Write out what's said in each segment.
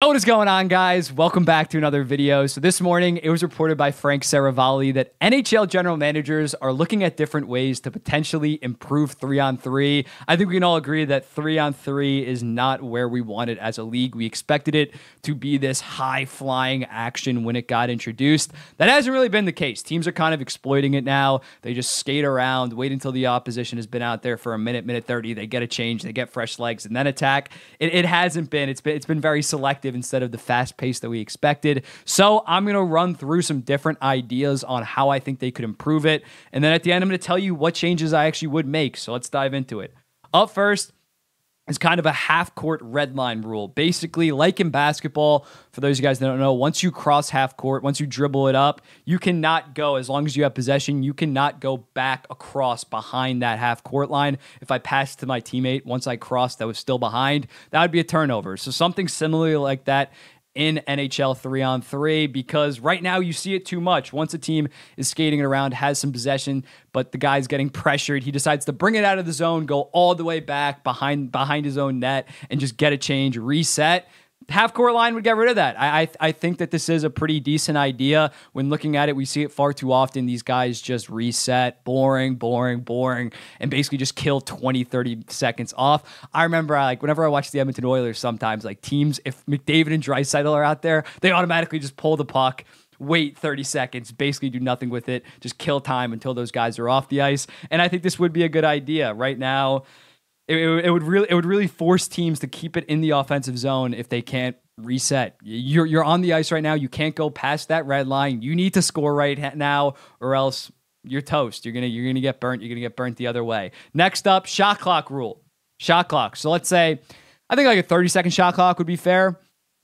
What is going on, guys? Welcome back to another video. So, this morning it was reported by Frank Seravalli that NHL general managers are looking at different ways to potentially improve three on three. I think we can all agree that three on three is not where we want it as a league. We expected it to be this high flying action when it got introduced. That hasn't really been the case. Teams are kind of exploiting it now. They just skate around, wait until the opposition has been out there for a minute, minute 30. They get a change, they get fresh legs, and then attack. It, it hasn't been. It's been, it's been very selective instead of the fast pace that we expected. So I'm going to run through some different ideas on how I think they could improve it. And then at the end, I'm going to tell you what changes I actually would make. So let's dive into it. Up first, is kind of a half court red line rule. Basically, like in basketball, for those of you guys that don't know, once you cross half court, once you dribble it up, you cannot go, as long as you have possession, you cannot go back across behind that half court line. If I passed to my teammate once I crossed that was still behind, that would be a turnover. So something similarly like that in NHL three on three because right now you see it too much. Once a team is skating around, has some possession, but the guy's getting pressured, he decides to bring it out of the zone, go all the way back behind behind his own net, and just get a change, reset half court line would get rid of that. I, I, I think that this is a pretty decent idea. When looking at it, we see it far too often. These guys just reset, boring, boring, boring, and basically just kill 20, 30 seconds off. I remember I, like whenever I watch the Edmonton Oilers, sometimes like teams, if McDavid and Draisaitl are out there, they automatically just pull the puck wait 30 seconds, basically do nothing with it, just kill time until those guys are off the ice. And I think this would be a good idea. Right now, it, it, would really it would really force teams to keep it in the offensive zone if they can't reset. You're you're on the ice right now. You can't go past that red line. You need to score right now, or else you're toast. You're gonna you're gonna get burnt. You're gonna get burnt the other way. Next up, shot clock rule. Shot clock. So let's say I think like a 30 second shot clock would be fair.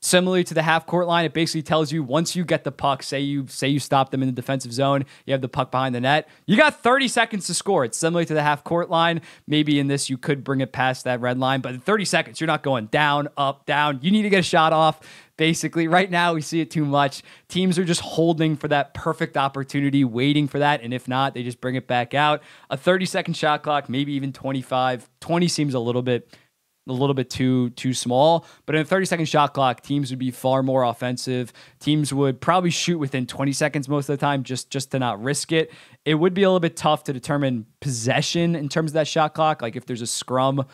Similarly to the half court line, it basically tells you once you get the puck, say you say you stop them in the defensive zone, you have the puck behind the net, you got 30 seconds to score. It's similar to the half court line. Maybe in this you could bring it past that red line, but in 30 seconds you're not going down, up, down. You need to get a shot off. Basically, right now we see it too much. Teams are just holding for that perfect opportunity, waiting for that, and if not, they just bring it back out. A 30 second shot clock, maybe even 25. 20 seems a little bit a little bit too too small. But in a 30 second shot clock, teams would be far more offensive. Teams would probably shoot within 20 seconds most of the time, just just to not risk it. It would be a little bit tough to determine possession in terms of that shot clock. Like if there's a scrum,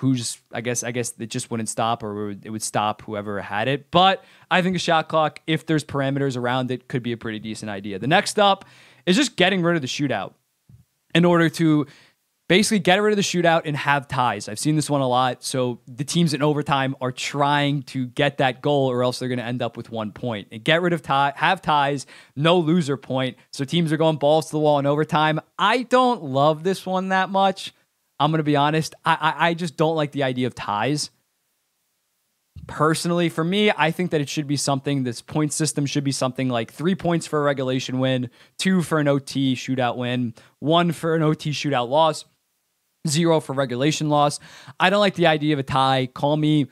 who's I guess I guess it just wouldn't stop, or it would stop whoever had it. But I think a shot clock, if there's parameters around it, could be a pretty decent idea. The next up is just getting rid of the shootout in order to basically get rid of the shootout and have ties. I've seen this one a lot. So the teams in overtime are trying to get that goal or else they're going to end up with one point. And get rid of tie, have ties, no loser point. So teams are going balls to the wall in overtime. I don't love this one that much. I'm going to be honest. I, I, I just don't like the idea of ties. Personally, for me, I think that it should be something, this point system should be something like three points for a regulation win, two for an OT shootout win, one for an OT shootout loss, zero for regulation loss. I don't like the idea of a tie. Call me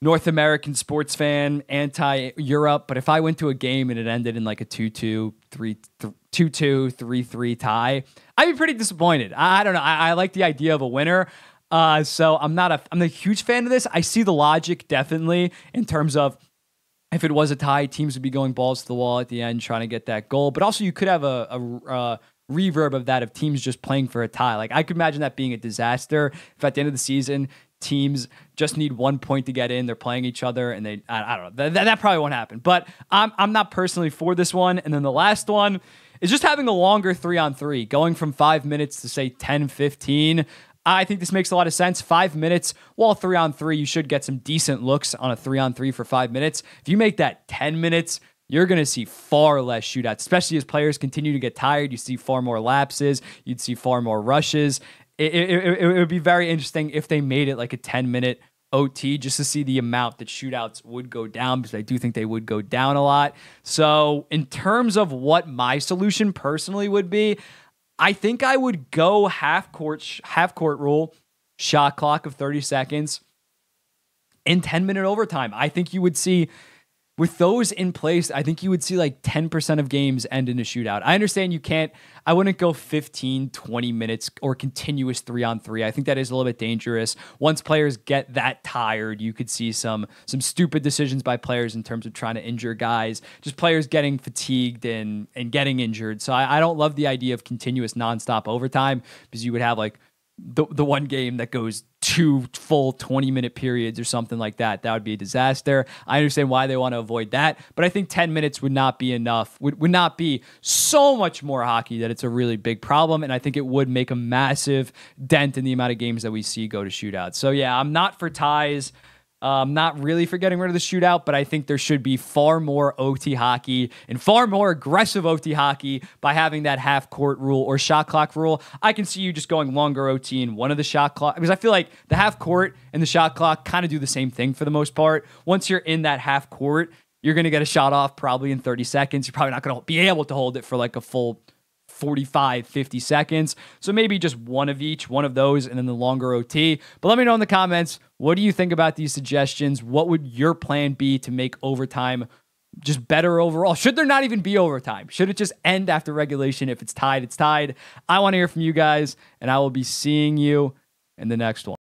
North American sports fan, anti Europe, but if I went to a game and it ended in like a 2 2, 3 2 2, 3 3 tie, I'd be pretty disappointed. I, don't know. I, I, like the idea of a winner. Uh, so I'm not a I'm a huge fan of this. I see the logic definitely in terms of if it was a tie, teams would be going balls to the wall at the end trying to get that goal. But also, you could have a, a, a reverb of that of teams just playing for a tie. Like I could imagine that being a disaster if at the end of the season teams just need one point to get in. They're playing each other, and they I, I don't know that, that probably won't happen. But I'm I'm not personally for this one. And then the last one is just having a longer three on three, going from five minutes to say 10, 15. I think this makes a lot of sense. Five minutes, while three on three, you should get some decent looks on a three on three for five minutes. If you make that 10 minutes, you're going to see far less shootouts, especially as players continue to get tired. You see far more lapses, you'd see far more rushes. It, it, it, it, would be very interesting if they made it like a 10 minute OT just to see the amount that shootouts would go down because I do think they would go down a lot. So, in terms of what my solution personally would be, I think I would go half court half court rule, shot clock of 30 seconds in 10 minute overtime. I think you would see with those in place, I think you would see like 10% of games end in a shootout. I understand you can't, I wouldn't go 15, 20 minutes or continuous three on three. I think that is a little bit dangerous. Once players get that tired, you could see some some stupid decisions by players in terms of trying to injure guys, just players getting fatigued and and getting injured. So I, I don't love the idea of continuous nonstop overtime because you would have like the the one game that goes two full 20 minute periods or something like that that would be a disaster. I understand why they want to avoid that but i think 10 minutes would not be enough would, would not be so much more hockey that it's a really big problem and i think it would make a massive dent in the amount of games that we see go to shootouts. So yeah i'm not for ties um, not really for getting rid of the shootout, but I think there should be far more OT hockey and far more aggressive OT hockey by having that half court rule or shot clock rule. I can see you just going longer OT in one of the shot clock because I feel like the half court and the shot clock kind of do the same thing for the most part. Once you're in that half court, you're going to get a shot off probably in 30 seconds. You're probably not going to be able to hold it for like a full 45, 50 seconds. So maybe just one of each, one of those, and then the longer OT. But let me know in the comments what do you think about these suggestions? What would your plan be to make overtime just better overall? Should there not even be overtime? Should it just end after regulation? If it's tied, it's tied. I want to hear from you guys, and I will be seeing you in the next one.